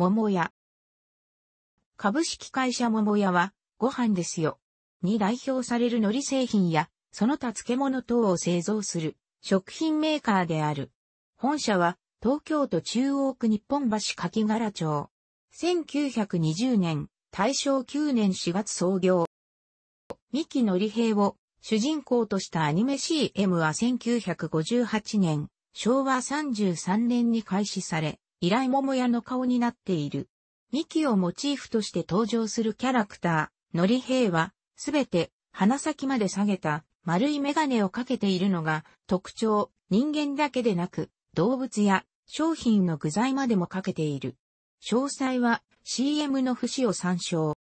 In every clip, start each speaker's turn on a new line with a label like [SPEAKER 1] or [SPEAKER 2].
[SPEAKER 1] 桃屋。株式会社桃屋は、ご飯ですよ。に代表される海苔製品や、その他漬物等を製造する、食品メーカーである。本社は、東京都中央区日本橋柿柄町。1920年、大正9年4月創業。三木のり平を主人公としたアニメ CM は1958年、昭和33年に開始され、依頼桃屋の顔になっている。ミキをモチーフとして登場するキャラクター、のり平は、すべて鼻先まで下げた丸いメガネをかけているのが特徴、人間だけでなく、動物や商品の具材までもかけている。詳細は CM の節を参照。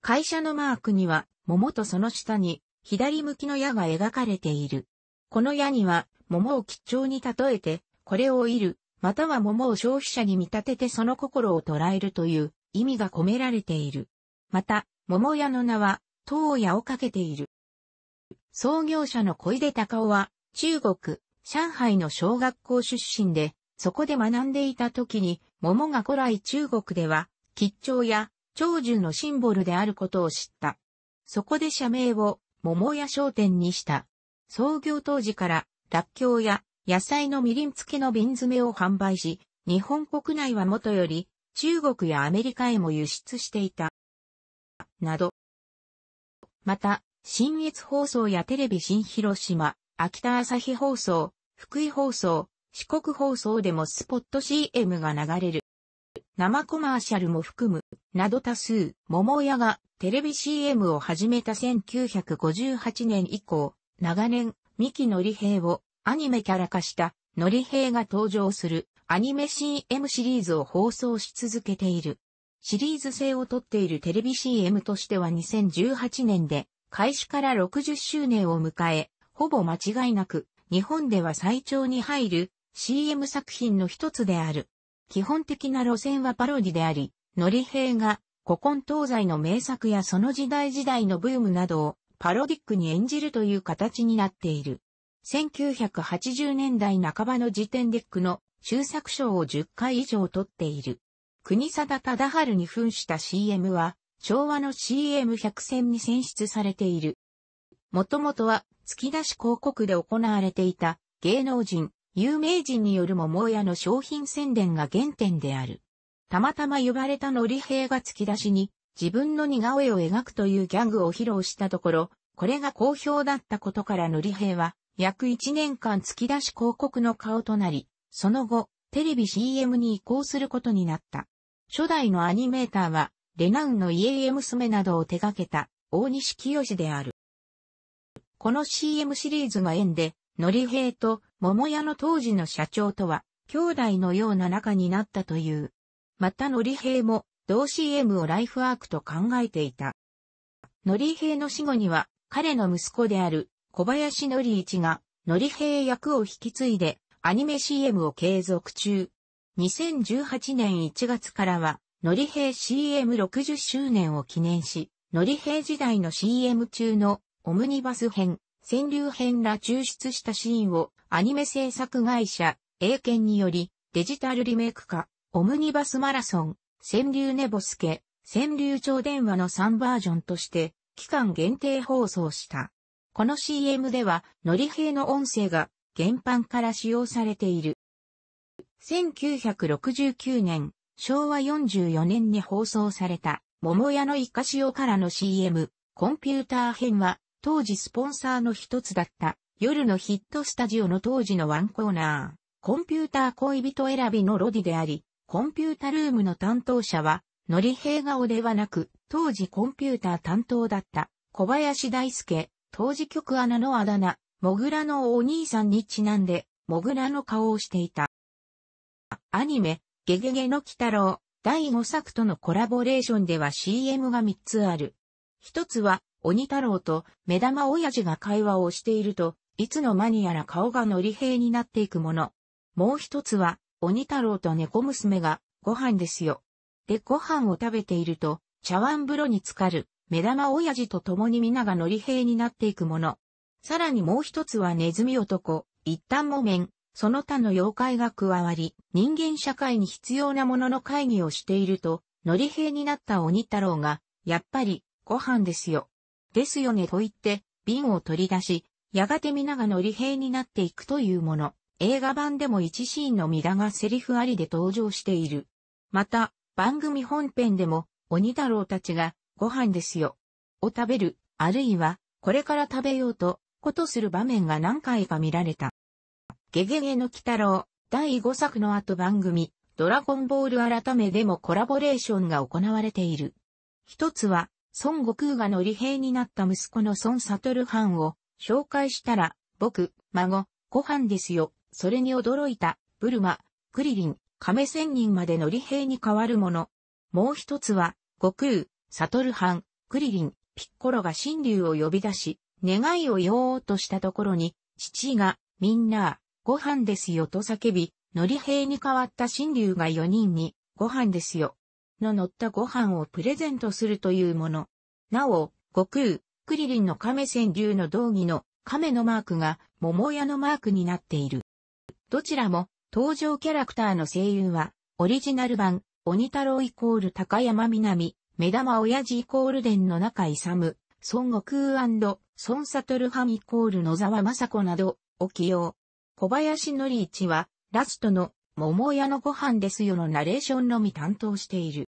[SPEAKER 1] 会社のマークには、桃とその下に左向きの矢が描かれている。この矢には、桃を吉兆に例えて、これをいる、または桃を消費者に見立ててその心を捉えるという意味が込められている。また、桃屋の名は、東屋をかけている。創業者の小出隆夫は、中国、上海の小学校出身で、そこで学んでいた時に、桃が古来中国では、吉兆や長寿のシンボルであることを知った。そこで社名を桃屋商店にした。創業当時から、らっきょうや野菜のみりん付けの瓶詰めを販売し、日本国内はもとより、中国やアメリカへも輸出していた。など。また、新越放送やテレビ新広島、秋田朝日放送、福井放送、四国放送でもスポット CM が流れる。生コマーシャルも含む、など多数、桃屋がテレビ CM を始めた1958年以降、長年、三木のり平をアニメキャラ化したのり平が登場するアニメ CM シリーズを放送し続けている。シリーズ性をとっているテレビ CM としては2018年で開始から60周年を迎え、ほぼ間違いなく日本では最長に入る CM 作品の一つである。基本的な路線はパロディであり、のり平が古今東西の名作やその時代時代のブームなどをパロディックに演じるという形になっている。1980年代半ばの時点で区の終作賞を10回以上取っている。国定忠治に扮した CM は昭和の CM100 選に選出されている。もともとは月出し広告で行われていた芸能人、有名人による桃屋の商品宣伝が原点である。たまたま呼ばれたのり平が突き出しに自分の似顔絵を描くというギャグを披露したところ、これが好評だったことからのり平は約1年間突き出し広告の顔となり、その後、テレビ CM に移行することになった。初代のアニメーターは、レナウンの家へ娘などを手掛けた大西清である。この CM シリーズが縁で、のり平と桃屋の当時の社長とは、兄弟のような仲になったという。またのり平も同 CM をライフワークと考えていた。のり平の死後には彼の息子である小林のり一がのり平役を引き継いでアニメ CM を継続中。2018年1月からはのり平 CM60 周年を記念し、のり平時代の CM 中のオムニバス編、川柳編ら抽出したシーンをアニメ制作会社、英検によりデジタルリメイク化、オムニバスマラソン、川柳ネボスケ、川柳超電話の3バージョンとして、期間限定放送した。この CM では、のり平の音声が原版から使用されている。1969年、昭和44年に放送された、桃屋のイカシオからの CM、コンピューター編は、当時スポンサーの一つだった、夜のヒットスタジオの当時のワンコーナー、コンピューター恋人選びのロディであり、コンピュータルームの担当者は、のり平顔ではなく、当時コンピューター担当だった小林大輔、当時局アナのあだ名、モグラのお兄さんにちなんで、モグラの顔をしていた。アニメ、ゲゲゲの鬼太郎、第5作とのコラボレーションでは CM が3つある。一つは、鬼太郎と目玉親父が会話をしていると、いつの間にやら顔がのり平になっていくもの。もう一つは、鬼太郎と猫娘が、ご飯ですよ。で、ご飯を食べていると、茶碗風呂に浸かる、目玉親父と共に皆が乗り兵になっていくもの。さらにもう一つはネズミ男、一旦もめん、その他の妖怪が加わり、人間社会に必要なものの会議をしていると、乗り兵になった鬼太郎が、やっぱり、ご飯ですよ。ですよねと言って、瓶を取り出し、やがて皆が乗り兵になっていくというもの。映画版でも一シーンのミラがセリフありで登場している。また、番組本編でも、鬼太郎たちが、ご飯ですよ。を食べる、あるいは、これから食べようと、ことする場面が何回か見られた。ゲゲゲの鬼太郎、第5作の後番組、ドラゴンボール改めでもコラボレーションが行われている。一つは、孫悟空が乗り兵になった息子の孫悟藩を紹介したら、僕、孫、ご飯ですよ。それに驚いた、ブルマ、クリリン、亀仙人まで乗り兵に変わるもの。もう一つは、悟空、悟藩、クリリン、ピッコロが神竜を呼び出し、願いを言おうとしたところに、父が、みんな、ご飯ですよと叫び、乗り兵に変わった神竜が4人に、ご飯ですよ。の乗ったご飯をプレゼントするというもの。なお、悟空、クリリンの亀仙竜の道義の亀のマークが桃屋のマークになっている。どちらも登場キャラクターの声優はオリジナル版鬼太郎イコール高山南、目玉親父イコール伝の中勇、孫悟空孫悟る藩イコール野沢雅子などを起用。小林のり一はラストの桃屋のご飯ですよのナレーションのみ担当している。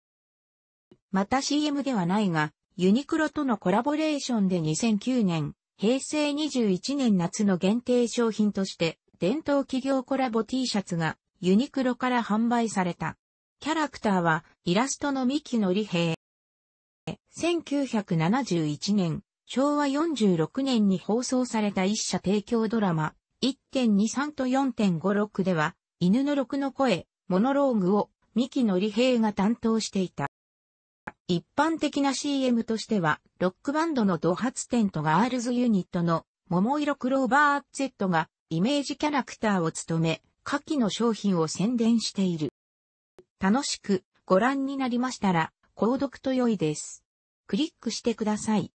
[SPEAKER 1] また CM ではないが、ユニクロとのコラボレーションで2009年、平成21年夏の限定商品として、伝統企業コラボ T シャツがユニクロから販売された。キャラクターはイラストの三木のり平。1971年、昭和46年に放送された一社提供ドラマ、1.23と4.56では、犬の録の声、モノローグを三木のり平が担当していた。一般的な CM としては、ロックバンドのド発展とガールズユニットの桃色クローバー Z がイメージキャラクターを務め、下記の商品を宣伝している。楽しくご覧になりましたら、購読と良いです。クリックしてください。